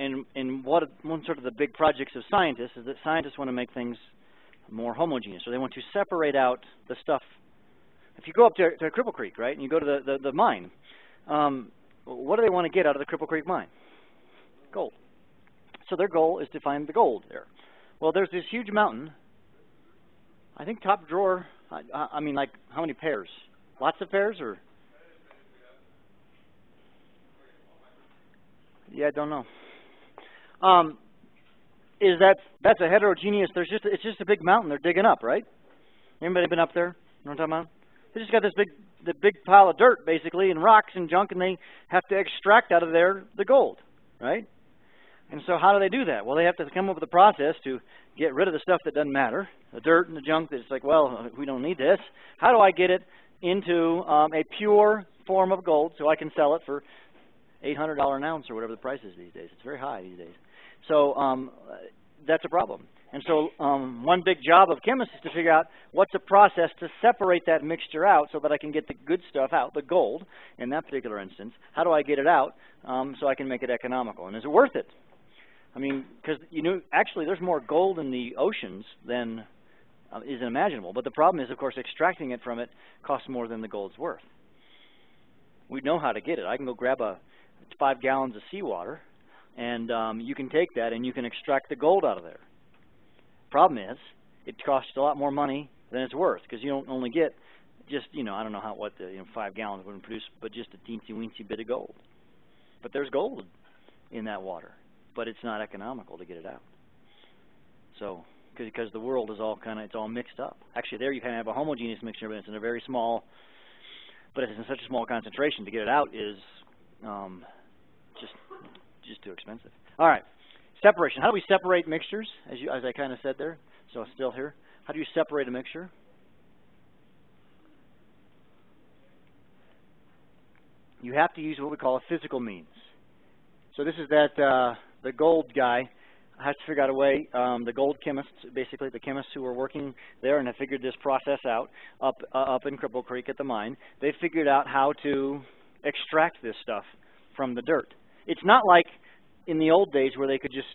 and and what one sort of the big projects of scientists is that scientists want to make things more homogeneous, so they want to separate out the stuff. If you go up to, to Cripple Creek, right, and you go to the the, the mine, um, what do they want to get out of the Cripple Creek mine? Gold. So their goal is to find the gold there. Well, there's this huge mountain. I think top drawer. I, I mean, like how many pairs? Lots of pairs, or Yeah, I don't know. Um, is that that's a heterogeneous? There's just it's just a big mountain they're digging up, right? Anybody been up there? You know what I'm talking about? They just got this big the big pile of dirt basically and rocks and junk, and they have to extract out of there the gold, right? And so how do they do that? Well, they have to come up with a process to get rid of the stuff that doesn't matter, the dirt and the junk that's like, well, we don't need this. How do I get it into um, a pure form of gold so I can sell it for $800 an ounce or whatever the price is these days. It's very high these days. So um, that's a problem. And so um, one big job of chemists is to figure out what's a process to separate that mixture out so that I can get the good stuff out, the gold in that particular instance. How do I get it out um, so I can make it economical? And is it worth it? I mean, because you know, actually, there's more gold in the oceans than uh, is imaginable. But the problem is, of course, extracting it from it costs more than the gold's worth. We know how to get it. I can go grab a five gallons of seawater, and um, you can take that and you can extract the gold out of there. Problem is, it costs a lot more money than it's worth because you don't only get just you know I don't know how what the you know five gallons would produce, but just a teensy weensy bit of gold. But there's gold in that water, but it's not economical to get it out. So because the world is all kind of it's all mixed up. Actually, there you kind of have a homogeneous mixture, but it's in a very small, but it's in such a small concentration. To get it out is um, just too expensive. All right, separation. How do we separate mixtures? As you as I kind of said there. So still here. How do you separate a mixture? You have to use what we call a physical means. So this is that uh, the gold guy has to figure out a way. Um, the gold chemists, basically the chemists who were working there and have figured this process out up uh, up in Cripple Creek at the mine, they figured out how to extract this stuff from the dirt. It's not like in the old days where they could just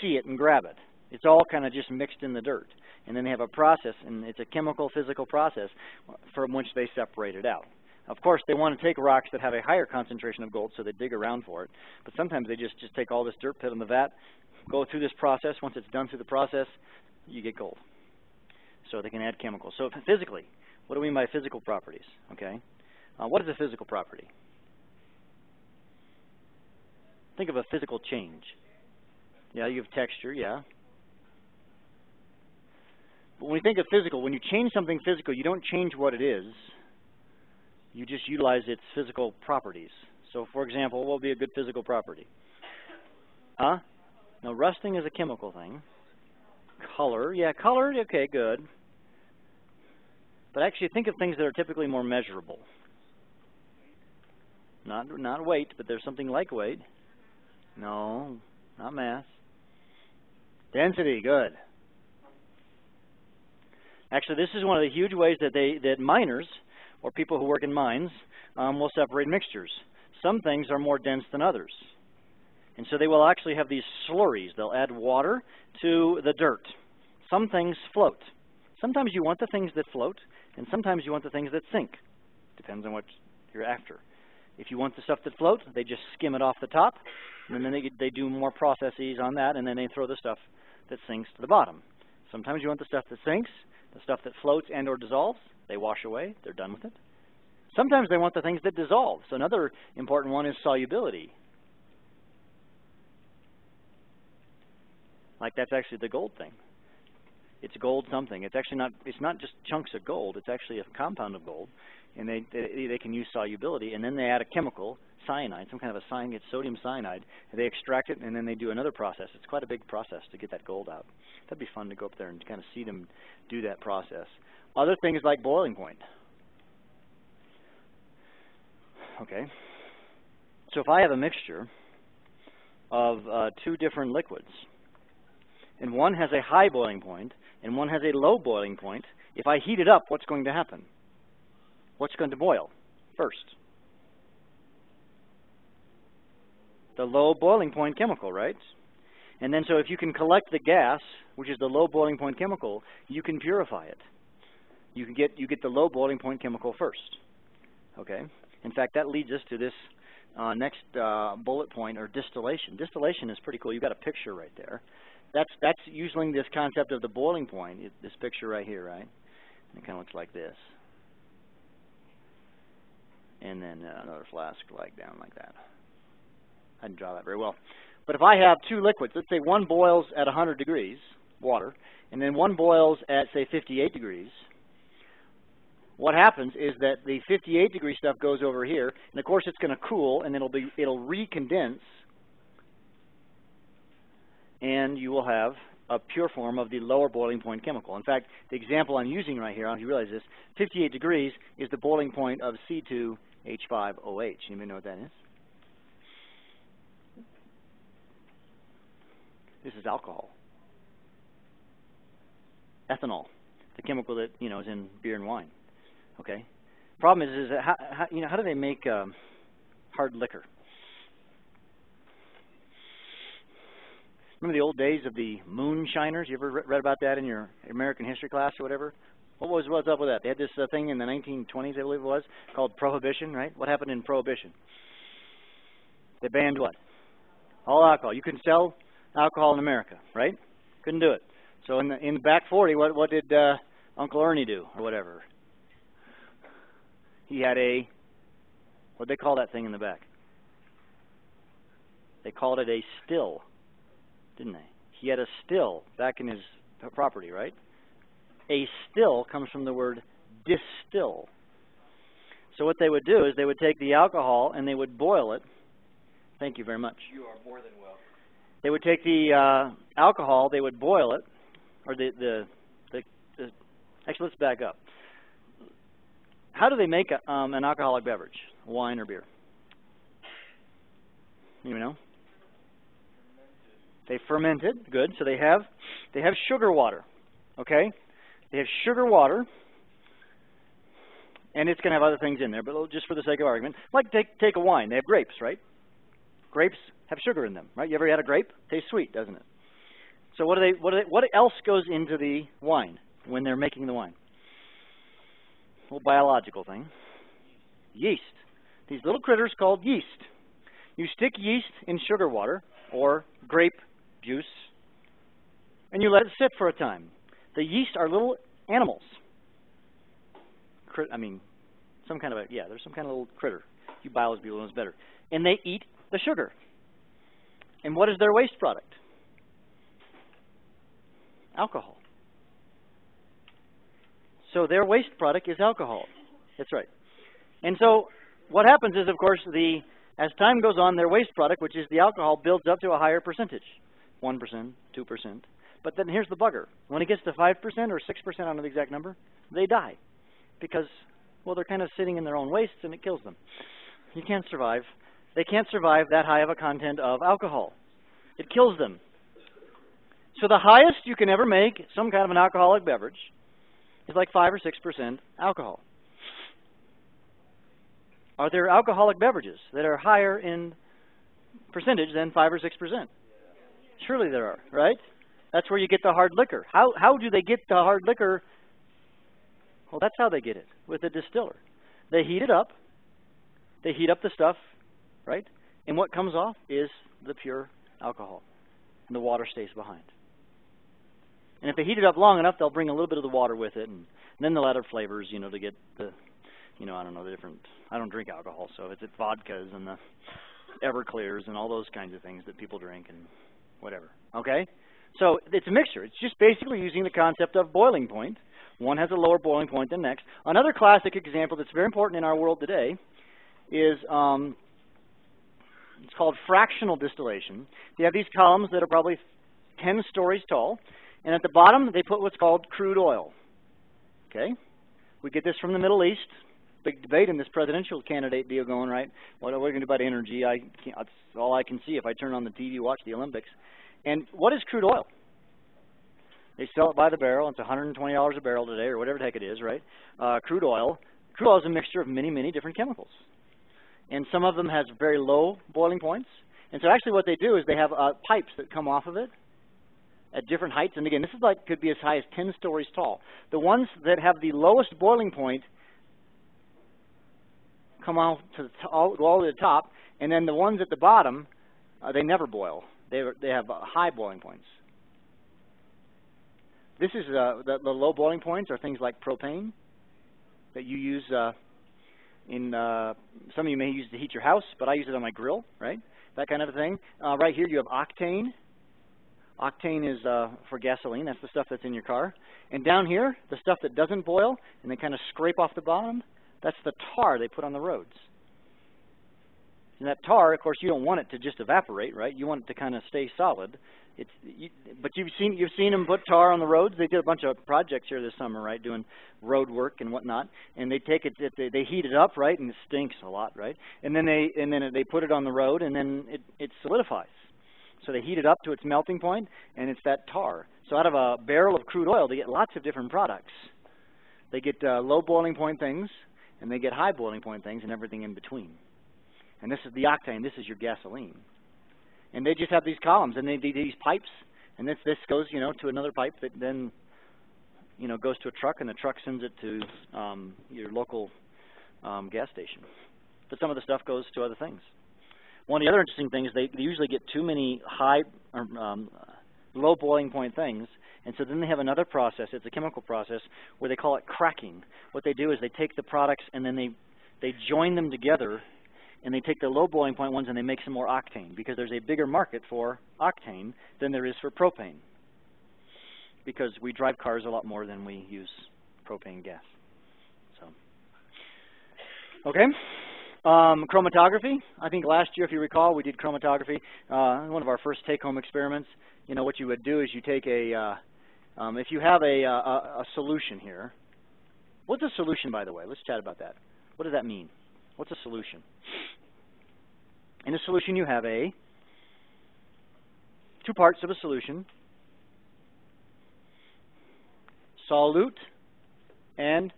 see it and grab it. It's all kind of just mixed in the dirt. And then they have a process, and it's a chemical, physical process from which they separate it out. Of course, they want to take rocks that have a higher concentration of gold, so they dig around for it. But sometimes they just, just take all this dirt, put it in the vat, go through this process. Once it's done through the process, you get gold. So they can add chemicals. So physically, what do we mean by physical properties? Okay, uh, what is a physical property? Think of a physical change. Yeah, you have texture, yeah. But when we think of physical, when you change something physical, you don't change what it is. You just utilize its physical properties. So, for example, what would be a good physical property? Huh? Now, rusting is a chemical thing. Color, yeah, color, okay, good. But actually, think of things that are typically more measurable. Not not weight, but there's something like weight. No, not mass. Density, good. Actually, this is one of the huge ways that they that miners or people who work in mines um, will separate mixtures. Some things are more dense than others. And so they will actually have these slurries. They'll add water to the dirt. Some things float. Sometimes you want the things that float, and sometimes you want the things that sink. Depends on what you're after. If you want the stuff that floats, they just skim it off the top, and then they, they do more processes on that, and then they throw the stuff that sinks to the bottom. Sometimes you want the stuff that sinks, the stuff that floats and or dissolves. They wash away. They're done with it. Sometimes they want the things that dissolve. So another important one is solubility. Like that's actually the gold thing. It's gold something. It's actually not. It's not just chunks of gold. It's actually a compound of gold, and they, they, they can use solubility, and then they add a chemical, cyanide, some kind of a cyanide, sodium cyanide, they extract it, and then they do another process. It's quite a big process to get that gold out. That'd be fun to go up there and kind of see them do that process. Other things like boiling point. Okay. So if I have a mixture of uh, two different liquids, and one has a high boiling point, and one has a low boiling point, if I heat it up, what's going to happen? What's going to boil first? the low boiling point chemical, right? And then so if you can collect the gas, which is the low boiling point chemical, you can purify it. You can get you get the low boiling point chemical first. Okay? In fact, that leads us to this uh, next uh, bullet point, or distillation. Distillation is pretty cool. You've got a picture right there. That's that's using this concept of the boiling point. This picture right here, right? It kind of looks like this, and then uh, another flask like down like that. I didn't draw that very well. But if I have two liquids, let's say one boils at 100 degrees, water, and then one boils at, say, 58 degrees, what happens is that the 58 degree stuff goes over here, and of course it's going to cool, and it'll be it'll recondense, and you will have a pure form of the lower boiling point chemical. In fact, the example I'm using right here, I don't know if you realize this, 58 degrees is the boiling point of C2H5OH. Anybody know what that is? This is alcohol. Ethanol, the chemical that you know is in beer and wine. Okay. Problem is, is how, how you know how do they make um, hard liquor? Remember the old days of the moonshiners? You ever read about that in your American history class or whatever? What was what's up with that? They had this uh, thing in the 1920s, I believe it was, called prohibition, right? What happened in prohibition? They banned what? All alcohol. You couldn't sell alcohol in America, right? Couldn't do it. So in the in the back 40, what what did uh, Uncle Ernie do or whatever? He had a what they call that thing in the back? They called it a still, didn't they? He had a still back in his property, right? A still comes from the word distill. So what they would do is they would take the alcohol and they would boil it. Thank you very much. You are more than welcome. They would take the uh, alcohol, they would boil it, or the, the, the, the actually let's back up. How do they make a, um, an alcoholic beverage, wine or beer? You know? They ferment it, good. So they have they have sugar water, okay? They have sugar water, and it's going to have other things in there, but just for the sake of argument, like take take a wine. They have grapes, right? Grapes have sugar in them, right? You ever had a grape? Tastes sweet, doesn't it? So what do they what do they, what else goes into the wine when they're making the wine? Well, biological thing. Yeast. These little critters called yeast. You stick yeast in sugar water or grape juice and you let it sit for a time. The yeast are little animals. I mean, some kind of a, yeah, there's some kind of little critter. You biology knows better. And they eat the sugar. And what is their waste product? Alcohol. So their waste product is alcohol. That's right. And so what happens is, of course, the as time goes on, their waste product, which is the alcohol, builds up to a higher percentage, 1%, 2%. But then here's the bugger. When it gets to 5% or 6%, I don't know the exact number, they die. Because, well, they're kind of sitting in their own wastes and it kills them. You can't survive they can't survive that high of a content of alcohol. It kills them. So the highest you can ever make some kind of an alcoholic beverage is like 5 or 6% alcohol. Are there alcoholic beverages that are higher in percentage than 5 or 6%? Surely there are, right? That's where you get the hard liquor. How, how do they get the hard liquor? Well, that's how they get it, with a distiller. They heat it up. They heat up the stuff right? And what comes off is the pure alcohol, and the water stays behind. And if they heat it up long enough, they'll bring a little bit of the water with it, and, then they'll add flavors, you know, to get the, you know, I don't know, the different. I don't drink alcohol, so it's at vodkas and the Everclears and all those kinds of things that people drink and whatever. Okay, so it's a mixture. It's just basically using the concept of boiling point. One has a lower boiling point than next. Another classic example that's very important in our world today is um, it's called fractional distillation. You have these columns that are probably 10 stories tall, and at the bottom they put what's called crude oil. Okay? We get this from the Middle East. Big debate in this presidential candidate deal going, right? What are we going to do about energy? I can't, that's all I can see if I turn on the TV, watch the Olympics. And what is crude oil? They sell it by the barrel. It's $120 a barrel today, or whatever the heck it is, right? Uh, crude oil. Crude oil is a mixture of many, many different chemicals and some of them has very low boiling points, And so actually what they do is they have uh, pipes that come off of it at different heights. And again, this is like could be as high as 10 stories tall. The ones that have the lowest boiling point come out to the all, all to the top, and then the ones at the bottom, uh, they never boil. They they have uh, high boiling points. This is uh, the, the low boiling points are things like propane that you use uh, in uh, some of you may use to heat your house, but I use it on my grill, right? That kind of a thing. Uh, right here you have octane. Octane is uh, for gasoline. That's the stuff that's in your car. And down here, the stuff that doesn't boil and they kind of scrape off the bottom, that's the tar they put on the roads. And that tar, of course, you don't want it to just evaporate, right? You want it to kind of stay solid. It's, you, but you've seen you've seen them put tar on the roads. They did a bunch of projects here this summer, right, doing road work and whatnot. And they take it, they, they heat it up, right, and it stinks a lot, right? And then they and then they put it on the road, and then it it solidifies. So they heat it up to its melting point, and it's that tar. So out of a barrel of crude oil, they get lots of different products. They get uh, low boiling point things, and they get high boiling point things, and everything in between. And this is the octane. This is your gasoline and they just have these columns and they, these pipes, and this this goes you know to another pipe that then you know goes to a truck, and the truck sends it to um, your local um, gas station. But some of the stuff goes to other things. One of the other interesting things, they, they usually get too many high, um, low boiling point things, and so then they have another process. It's a chemical process where they call it cracking. What they do is they take the products and then they they join them together and they take the low boiling point ones and they make some more octane because there's a bigger market for octane than there is for propane because we drive cars a lot more than we use propane gas. So, okay. Um, chromatography. I think last year, if you recall, we did chromatography. Uh, one of our first take-home experiments. You know, what you would do is you take a, uh, um, if you have a, a, a solution here. What's a solution, by the way? Let's chat about that. What does that mean? What's a solution? In a solution, you have a two parts of a solution, solute and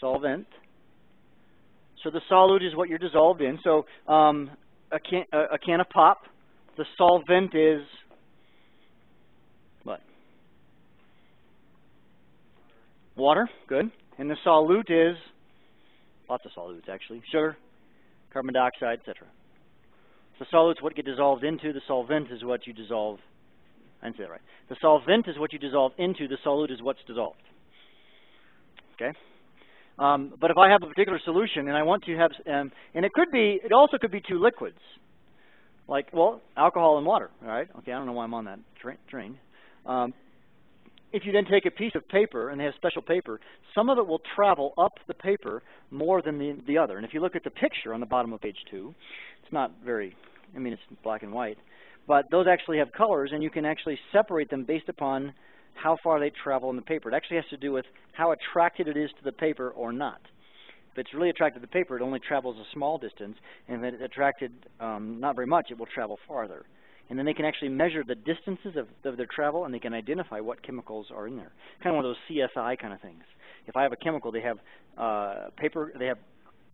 solvent. So the solute is what you're dissolved in. So um, a, can, a, a can of pop, the solvent is what? Water, good. And the solute is lots of solutes actually, sugar, carbon dioxide, etc. The solutes what get dissolved into, the solvent is what you dissolve. I didn't say that right. The solvent is what you dissolve into, the solute is what's dissolved. Okay? Um, but if I have a particular solution and I want to have, um, and it could be, it also could be two liquids, like, well, alcohol and water, all right? Okay, I don't know why I'm on that tra train. Um, if you then take a piece of paper, and they have special paper, some of it will travel up the paper more than the, the other. And if you look at the picture on the bottom of page two, it's not very, I mean, it's black and white, but those actually have colors, and you can actually separate them based upon how far they travel in the paper. It actually has to do with how attracted it is to the paper or not. If it's really attracted to the paper, it only travels a small distance, and if it's attracted um, not very much, it will travel farther and then they can actually measure the distances of, of, their travel, and they can identify what chemicals are in there. Kind of one of those CSI kind of things. If I have a chemical, they have uh, paper, they have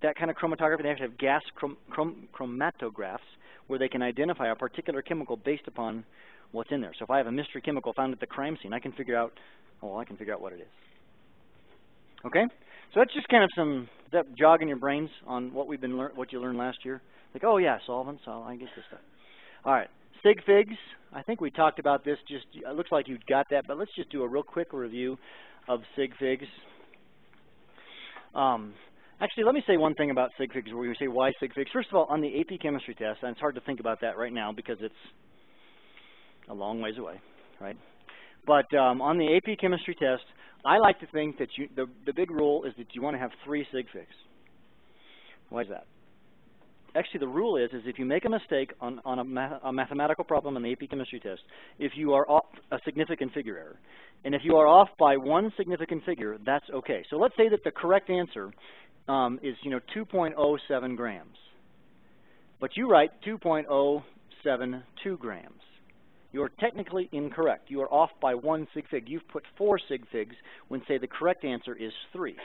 that kind of chromatography. They actually have gas chrom chrom chromatographs where they can identify a particular chemical based upon what's in there. So if I have a mystery chemical found at the crime scene, I can figure out, well, I can figure out what it is. Okay? So that's just kind of some that jogging your brains on what we've been learned what you learned last year. Like, oh yeah, solvents, so I get this stuff. All right. Sig figs, I think we talked about this. Just It looks like you got that, but let's just do a real quick review of sig figs. Um, actually, let me say one thing about sig figs where you say why sig figs. First of all, on the AP chemistry test, and it's hard to think about that right now because it's a long ways away, right? But um, on the AP chemistry test, I like to think that you, the, the big rule is that you want to have three sig figs. Why is that? Actually the rule is, is if you make a mistake on, on a, math, a, mathematical problem on the AP chemistry test, if you are off a significant figure error, and if you are off by one significant figure, that's okay. So let's say that the correct answer um, is, you know, 2.07 grams. But you write 2.072 grams. You are technically incorrect. You are off by one sig fig. You've put four sig figs when, say, the correct answer is 3.